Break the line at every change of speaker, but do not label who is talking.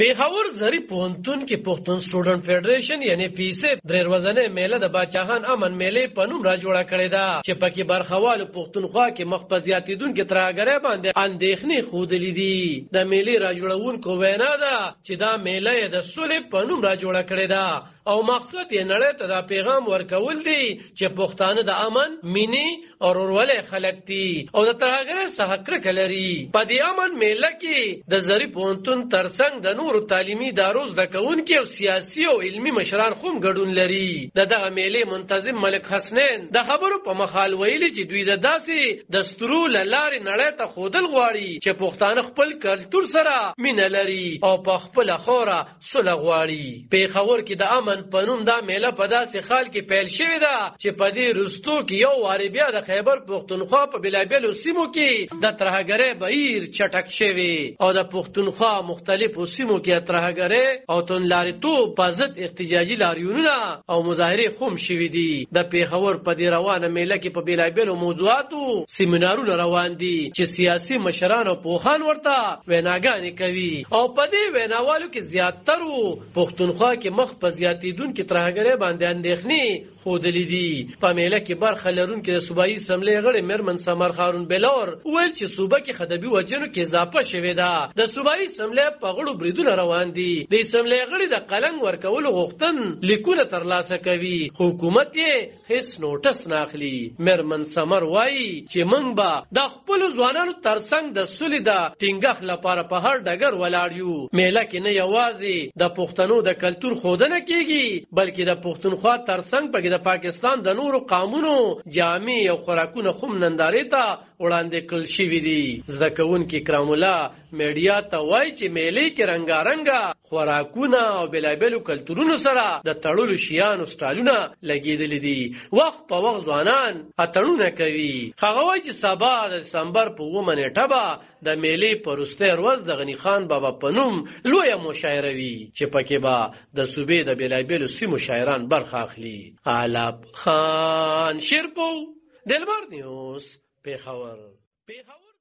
پېښور زهري پوهنتون کې پښتون سټوډنټ فدرېشن یعنی پیسې درې ورځنۍ میله د باچاخان امن میلې په نوم را جوړه کړې ده چې پکې برخوالو پښتونخوا کې مخ په زیاتېدونکې ترهګرۍ باندې اندېښنې ښودلې دي د میلې را جوړوونکو وینا ده چې دا میله یې د سولې په نوم را جوړه کړې ده او مقصد یې نړۍ ته دا پیغام ورکول دي چې پښتانه د امن مینې او ورولې خلک دي او د ترهګر سره کرکه لري په دې امن میله کې د زری پونتون ترڅنګ د نورو تعلیمي ادارو زده کوونکي او سیاسي او علمي مشران هم ګډون لري د دغه میلې منتظم ملک حسنین د خبرو په مخال ویلي چې دوی د داسې د سترو لارې نړۍ ته خودل غواړي چې پښتانه خپل کلچر سره مینه لري او په خپل خوره سوله غواړي پیښور کې د امن په نوم دا میله په داسې خال کې پیل شوې ده چې په دې رستو کې یو وار بیا د خیبر پښتونخوا په بلابلو سیمو کې د ترهګرۍ بهیر چټک شوی او د پښتونخوا مختلفو سیمو کې ترهګرۍ او تندلاریتوب په ضد احتجاجي لاریونونه او مظاهرې خوم شوې دي د پیښور په دې روانه میله کې په بلابلو موضوعاتو سیمینارونه روان دي چې سیاسي مشران او پوهان ورته ویناګانې کوي او په دې ویناوالو کې زیاترو پښتونخوا کې مخ په زیاتیدونکو ترهګرۍ باندې اندېښنې خودلې دي په میله کې برخه لرونکي د صوبایي سملې غړي مرمن سمر خارون بلور ویل چې صوبه کې خدبي وجنو کې اضافه شوې ده د صوبایي سملې په غړو بریدونه روان دي د سملې غړي د قلم ورکولو غوښتن لیکونه ترلاسه کوي حکومت یې هیڅ نوټس نه اخلي مېرمن سمر وایي چې موږ به د خپلو ځوانانو ترڅنګ د سولې د ټینګښت لپاره په هر ډګر ولاړ یو میله کې نه یوازې د پښتنو د کلتور ښودنه کیږي بلکې د پښتونخوا ترڅنګ پکې د پاکستان د نورو قامونو جامې او خوراکونه هم نندارې ته وړاندې کړل شوي دي زده کوونکي کرام الله میډیا ته وایي چې میلې کې رنګارنګه خوراکونه او بېلابېلو کلتورونو سره د تړلو شیانو سټالونه لګېدلي دي وخت په وخت ځوانان اتړونه کوي هغه وایي چې سبا د دسمبر په اوومه نېټه به د میلې په وروستۍ ورځ د غني خان بابا په نوم لویه مشاعره وي چې پکې به د صوبې د بېلابېلو سیمو شاعران برخه اخلي علب خان شیرپو دلمر نیوز پېښور پېښور